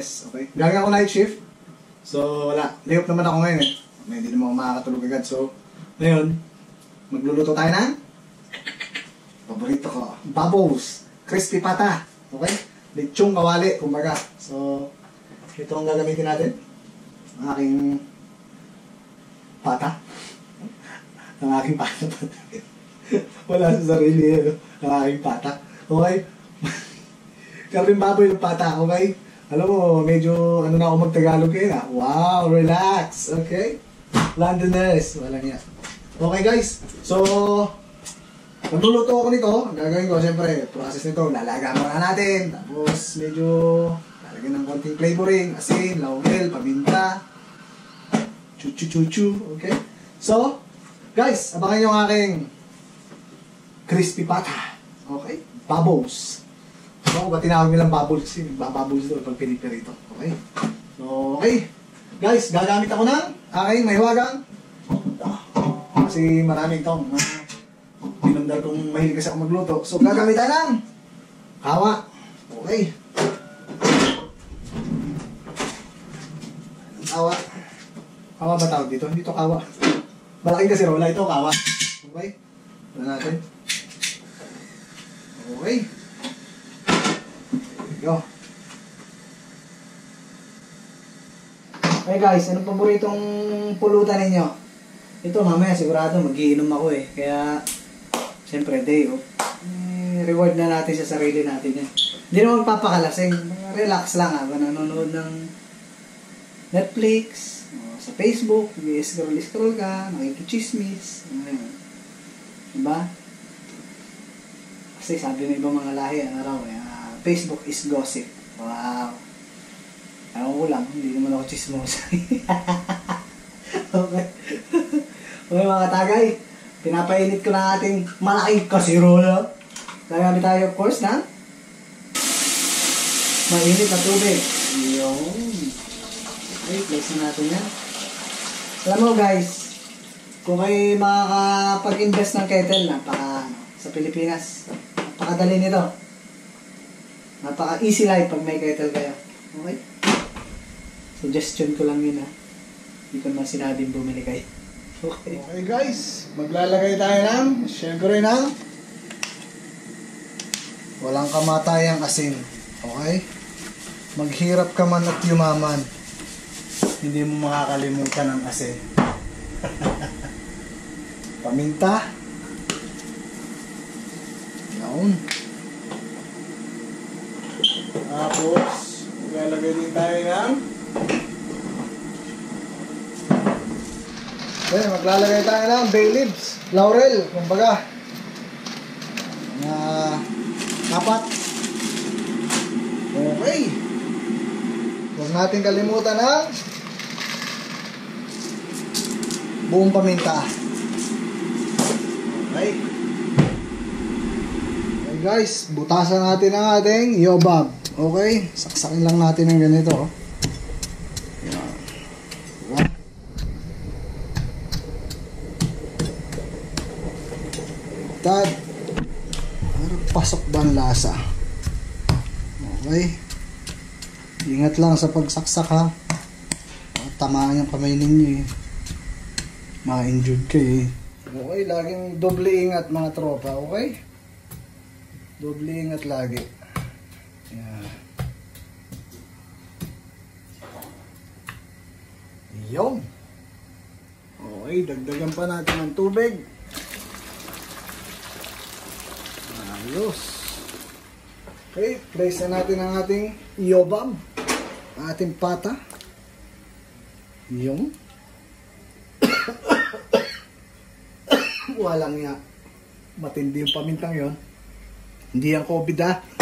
Martes, okay? Gaga ako night shift. So, wala. Off naman ako ngayon eh. May hindi naman ako makakatulog agad. So, ngayon, magluluto tayo ng paborito ko. Bubbles. Crispy pata. Okay? Lechong kawali, kumbaga. So, ito ang gagamitin natin. Ang aking pata. ang aking pata. Wala sa sarili eh. Ang aking pata. Okay? Karning baboy ng pata, okay? Alam mo, medyo ano na ako mag-Tagalog kayo na. Wow, relax. Okay? Londoners. Walang yan. Okay guys, so magluluto ako nito. Ang gagawin ko, siyempre, process nito, lalaga muna natin. Tapos medyo lalagyan ng konting flavoring, asin, laurel, paminta, chuchu-chuchu, okay? So, guys, abangan nyo ang aking crispy pata. Okay? Bubbles. So, ba tinawag nilang bubbles kasi nagbabubbles doon pag pinipirito. Okay? So, okay. Guys, gagamit ako ng aking mahiwagang kasi maraming tong uh, pinundar kong mahilig kasi ako magluto. So, gagamit tayo ng kawa. Okay. Kawa. Kawa ba tawag dito? Hindi to kawa. Malaking kasi rola. Ito kawa. Okay. Ito natin. Okay. Go. Okay guys, anong paboritong pulutan ninyo? Ito mamaya sigurado magiinom ako eh. Kaya, siyempre day off. Eh, reward na natin sa sarili natin yan. Hindi naman papakalasing. Relax lang habang nanonood ng Netflix, o sa Facebook, scroll-scroll ka, nakikichismis. Ano yun. Diba? Kasi sabi ng ibang mga lahi, ano raw eh, ah, Facebook is gossip. Wow. Ewan ko lang, hindi naman ako chismosa. okay. okay mga tagay, pinapainit ko na ating malaking kasirola. Gagamit tayo of course na mainit na tubig. Yun. Okay, place na natin yan. Alam mo guys, kung kayo makakapag-invest ng kettle, napaka, ano, sa Pilipinas, napakadali nito. Napaka easy life pag may kettle kayo. Okay? Suggestion ko lang yun ha. Hindi ko naman sinabing bumili kayo. Okay. Okay guys, maglalagay tayo ng, syempre ng, walang kamatayang asin. Okay? Maghirap ka man at yumaman. Hindi mo makakalimutan ang asin. Paminta. Yaon. Tapos, lalagay din tayo ng Okay, maglalagay tayo ng bay leaves, laurel, kumbaga. Na apat. Okay. Huwag natin kalimutan ng buong paminta. Okay. Okay guys, butasan natin ang ating yobab. Okay? Saksakin lang natin ng ganito. oh. Yan. Diba? Tad. Pasok ba ang lasa? Okay. Ingat lang sa pagsaksak ha. Tamaan yung kamay ninyo eh. Ma-injured kayo eh. Okay, laging doble ingat mga tropa, okay? Doble ingat lagi. Yan. Yun. Okay, dagdagan pa natin ng tubig. Ayos. Okay, place na natin ang ating yobab. Ating pata. Yung. Walang nga. Matindi yung pamintang yon. Hindi yan COVID ah.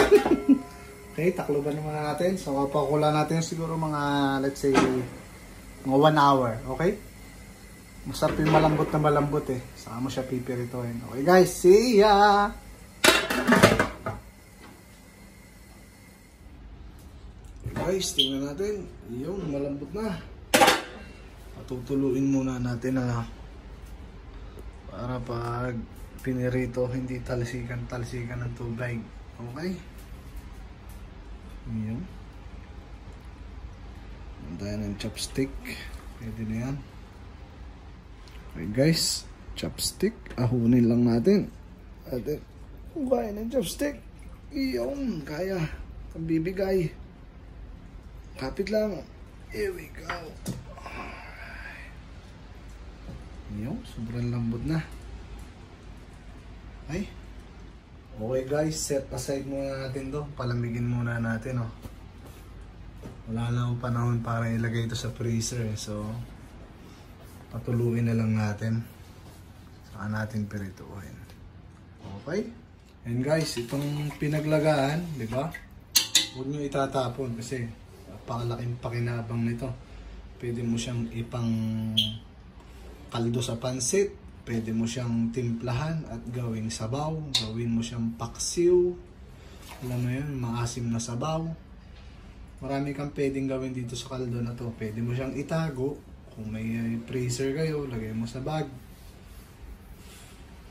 Okay, takloban naman natin. So, pakukulan natin siguro mga, let's say, mga 1 hour. Okay? Masarap yung malambot na malambot eh. Saka mo siya pipirituhin. Okay guys, see ya! Guys, tingnan natin. Yung malambot na. Patutuluin muna natin na para pag pinirito, hindi talsikan-talsikan ng tubig. Okay? Yun. tayo ng chopstick. Pwede na yan. Okay guys, chopstick. Ahunin lang natin. Atin. Kaya ng chopstick. Iyon, kaya. Pambibigay. Kapit lang. Here we go. Iyon, sobrang lambot na. Ay. Okay guys, set aside muna natin to. Palamigin muna natin oh. Wala na akong panahon para ilagay ito sa freezer eh. So, patuluin na lang natin. Saka natin pirituhin. Okay? And guys, itong pinaglagaan, di ba? Huwag nyo itatapon kasi napakalaking pakinabang nito. Pwede mo siyang ipang kaldo sa pansit. Pwede mo siyang timplahan at gawing sabaw. Gawin mo siyang paksiw. Alam mo yun, maasim na sabaw marami kang pwedeng gawin dito sa kaldo na to. Pwede mo siyang itago. Kung may freezer kayo, lagay mo sa bag.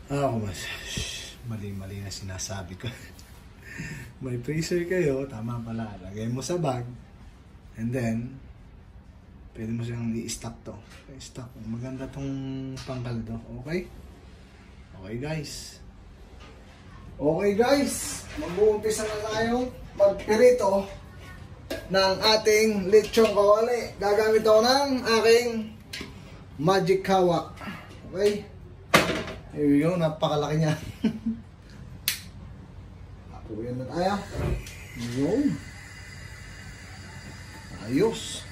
Ah, ako mas mali-mali na sinasabi ko. may freezer kayo, tama pala. Lagay mo sa bag. And then, pwede mo siyang i-stock to. I-stock. Maganda tong pangkaldo. Okay? Okay guys. Okay guys. Mag-uumpisa na tayo magpirito ng ating lechong kawali. Gagamit ako ng aking magic kawak. Okay? Here we go. Napakalaki niya. Apuyan na tayo. Yun. Ayos.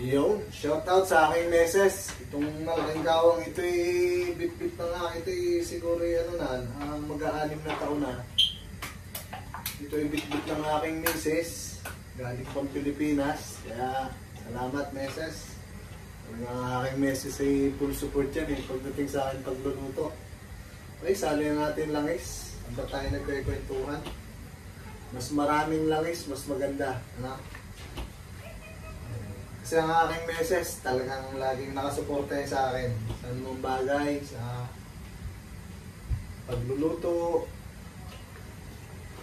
Yo, shout out sa aking meses. Itong malaking kawang ito ay bit-bit na nga. Ito ay siguro ay ano na, uh, mag-aanim na taon na. Ito ay bit-bit ng aking meses. Galing pang Pilipinas. Kaya salamat meses. Ang aking meses ay full support yan eh. Pagdating sa akin pagluluto. Okay, sali natin langis. Ang ba tayo nagkakwentuhan? Mas maraming langis, mas maganda. Ano? Ang aking meses, talagang laging nakasuporta sa akin. Sa anumang bagay, sa pagluluto.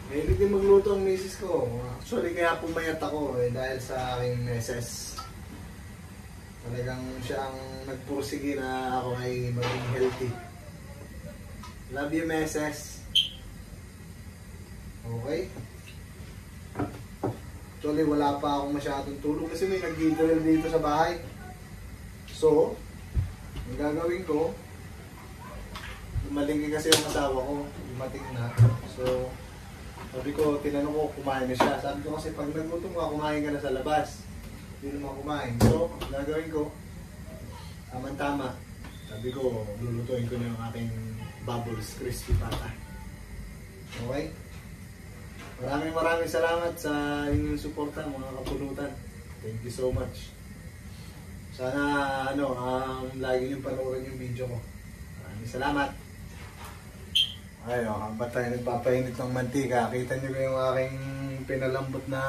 Mahilig din magluto ang misis ko. Actually, kaya pumayat ako eh, dahil sa aking meses. Talagang siya ang nagpursige na ako ay maging healthy. Love you, meses. Okay? Actually, wala pa akong masyadong tulong kasi may nag-drill dito sa bahay. So, ang gagawin ko, dumaling kasi yung asawa ko, dumating na. So, sabi ko, tinanong ko, kumain na siya. Sabi ko kasi pag nagluto ka, kumain ka na sa labas. Hindi naman kumain. So, ang gagawin ko, tama-tama. Sabi ko, lulutuin ko na yung aking bubbles crispy pata. Okay? Maraming maraming salamat sa inyong suporta mga kapulutan. Thank you so much. Sana ano, um, lagi niyong panoorin yung video ko. Maraming salamat. Ay, oh, habang tayo nagpapainit ng mantika, kita niyo ba yung aking pinalambot na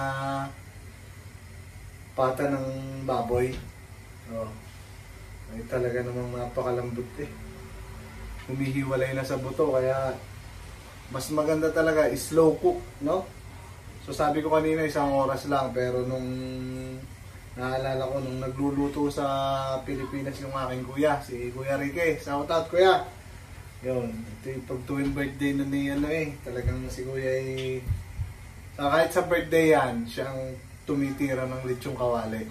pata ng baboy? Oh. Ay talaga namang napakalambot eh. Humihiwalay na sa buto kaya mas maganda talaga slow cook, no? So sabi ko kanina isang oras lang pero nung naalala ko nung nagluluto sa Pilipinas yung aking kuya, si Kuya Rique. Shout out kuya! Yun, ito yung pag tuwing birthday na ni ano eh, talagang si kuya ay sa kahit sa birthday yan, siyang tumitira ng lechong kawali.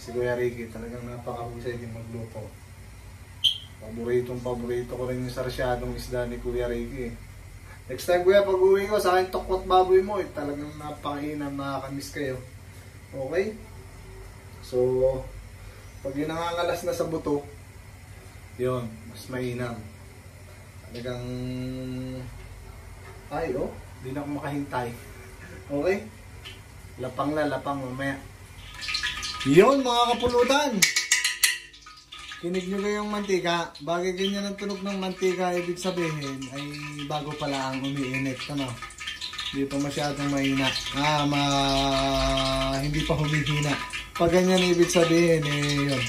Si Kuya Ricky, talagang napakahusay din magluto. Paboritong paborito ko rin yung sarsyadong isda ni Kuya Ricky eh. Next time kuya, pag uwi ko, sa akin tokot baboy mo, eh, talagang napakainam, nakakamiss kayo. Okay? So, pag yun nangangalas na sa buto, yun, mas mainam. Talagang, ay oh, di na ako makahintay. Okay? Lapang na, lapang mamaya. Yun mga kapulutan! Kinig nyo kayong mantika. Bagay ganyan ang tunog ng mantika, ibig sabihin ay bago pala ang umiinit. Ano? Hindi pa masyadong mahina. Ah, ma... hindi pa humihina. Pag ganyan ibig sabihin, eh, yun.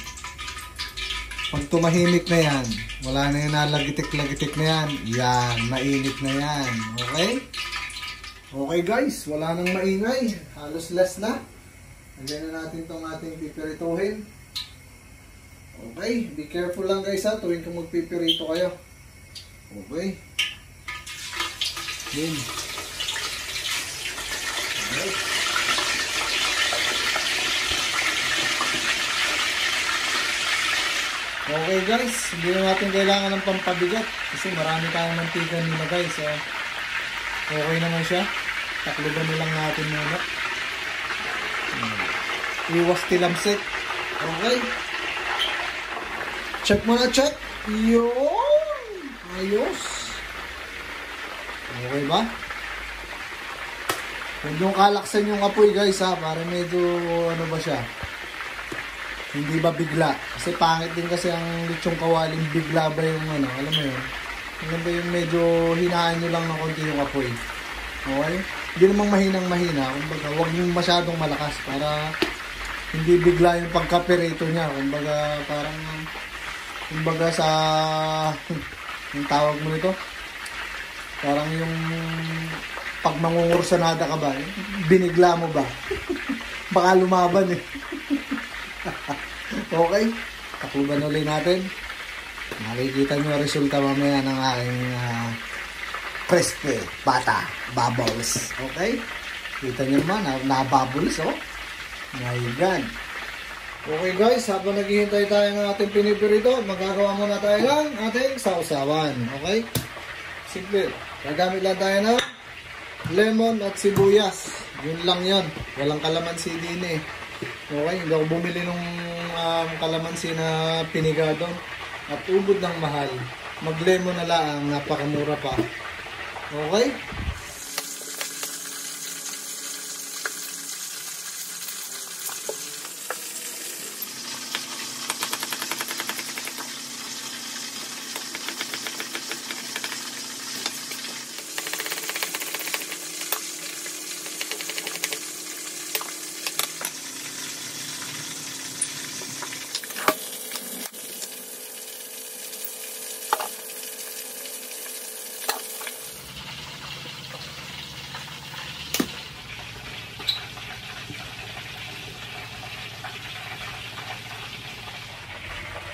Pag tumahimik na yan, wala na yung nalagitik-lagitik na yan. Yan, mainit na yan. Okay? Okay guys, wala nang maingay. Halos less na. Lagyan na natin itong ating pipirituhin. Okay, be careful lang guys ha, tuwing kung magpipirito kayo. Okay. Yun. Okay. Okay guys, hindi na natin kailangan ng pampabigat kasi marami tayong mantika nila guys. So, okay naman siya. Takluban na lang natin muna. Hmm. Iwas tilamsik. Okay. Check muna, check. Yun. Ayos. Okay ba? Huwag kalaksan yung apoy guys ha, para medyo ano ba siya. Hindi ba bigla? Kasi pangit din kasi ang lechong kawaling bigla ba yung ano, alam mo yun? Maganda yung medyo hinaan nyo lang ng konti yung apoy. Okay? Hindi namang mahinang mahina. Kumbaga, huwag yung masyadong malakas para hindi bigla yung pagkapirito niya. Kumbaga, parang kumbaga sa yung tawag mo nito parang yung pag mangungursanada ka ba binigla mo ba? Baka lumaban eh. Okay takluban ulit natin. Makikita nyo resulta mamaya ng aking uh, crispy bata bubbles okay? Kita nyo naman nabubbles oh. My god Okay guys, habang naghihintay tayo ng ating pinipirito, magagawa muna tayo ng ating sausawan. Okay? Simple. Gagamit lang tayo ng lemon at sibuyas. Yun lang yun. Walang kalamansi din eh. Okay? Hindi ako bumili ng um, kalamansi na pinigado. At ubod ng mahal. Mag-lemon na lang. Napakamura pa. Okay?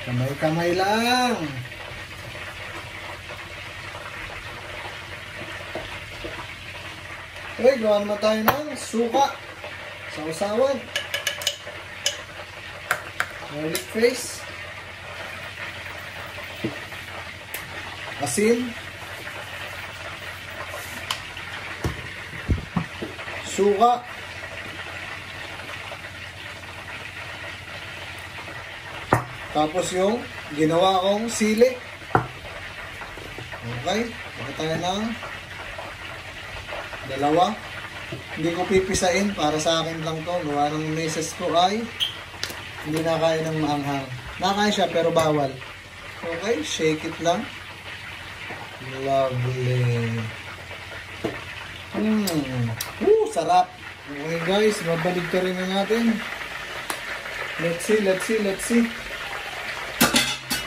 Kamay-kamay lang. Okay, gawa naman tayo ng suka. Sausawan. Garlic paste. Asin. Suka. Tapos yung ginawa kong sili. Okay. Baka tayo ng dalawa. Hindi ko pipisain para sa akin lang to. Gawa ng meses ko ay hindi nakain ng maanghang. Nakain siya pero bawal. Okay. Shake it lang. Lovely. Hmm. Woo, sarap. Okay guys, babalik ka rin na natin. Let's see, let's see, let's see.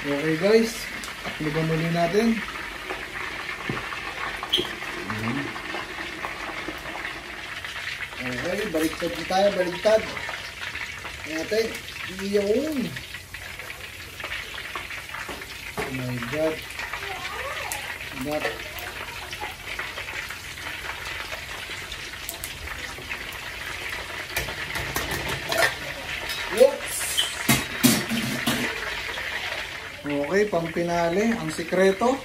Okay guys, luban muli natin. Ayan. Okay, baliktad na tayo, baliktad. Natin, iyon. Oh my God. That. Okay, pampinali. Ang sikreto,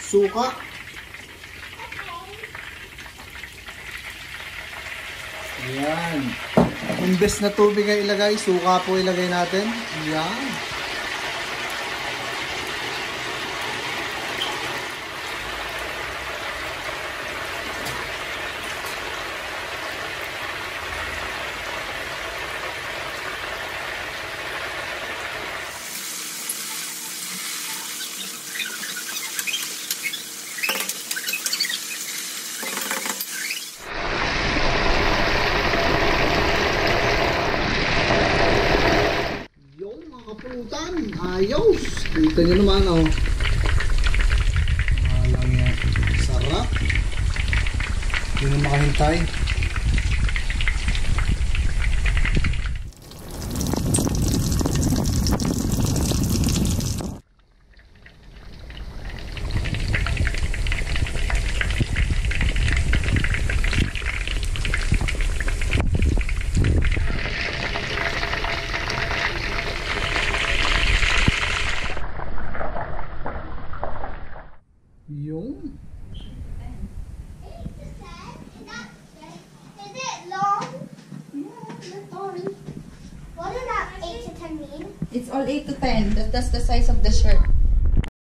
suka. Ayan. Imbes na tubig ay ilagay, suka po ilagay natin. Yan. That's the size of the shirt.